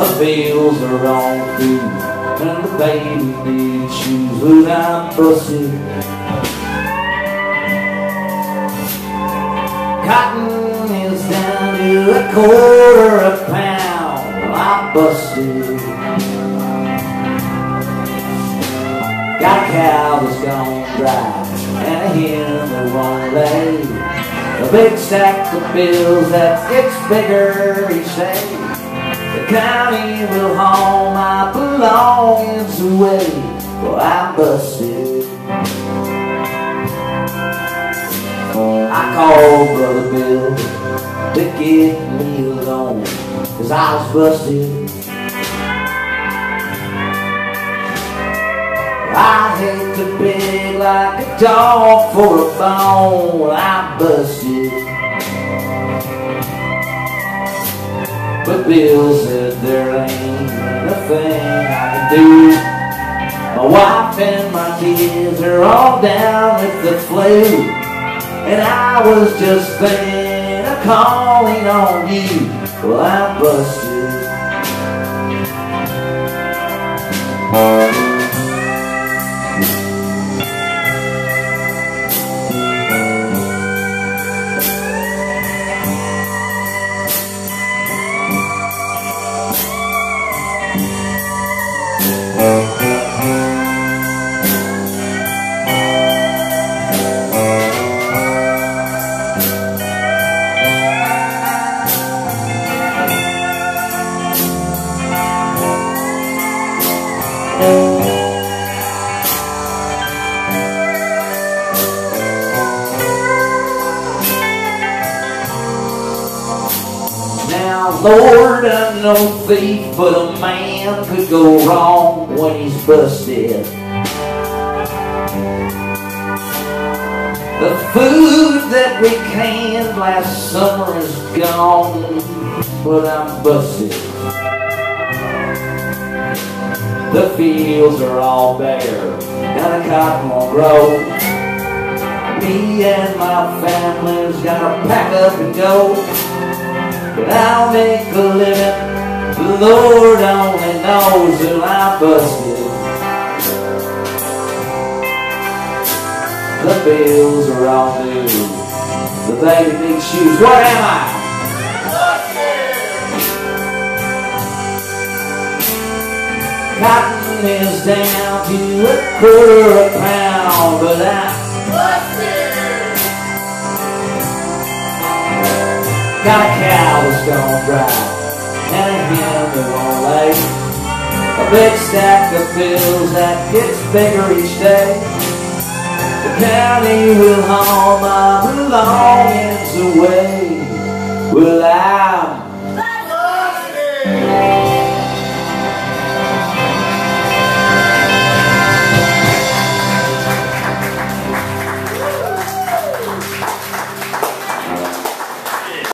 The bills are on due, and the baby needs shoes, I'm busted. Cotton is down to a quarter a pound, I'm busted. Got a cow that's gone dry, and a hen that won't lay. A big stack of bills that gets bigger each day. County will haul my belongings away. Well, I'm busted. I called Brother Bill to get me a loan, cause I was busted. I hate to beg like a dog for a bone. I'm busted. But Bill said there ain't a thing I can do. My wife and my kids are all down with the flu. And I was just thinking of calling on you. Well, I'm busted. Lord, I'm no thief, but a man could go wrong when he's busted. The food that we canned last summer is gone, but I'm busted. The fields are all bare, and the cotton won't grow. Me and my family's gotta pack up and go. But I'll make a living. The Lord only knows that I'm busted. The bills are all due. The baby needs shoes. What am I? Cotton is down to a quarter a pound, but I'm Got a cow that's gone dry, and a hen that won't lay. A big stack of bills that gets bigger each day. The county will haul my belongings away. Well, I'm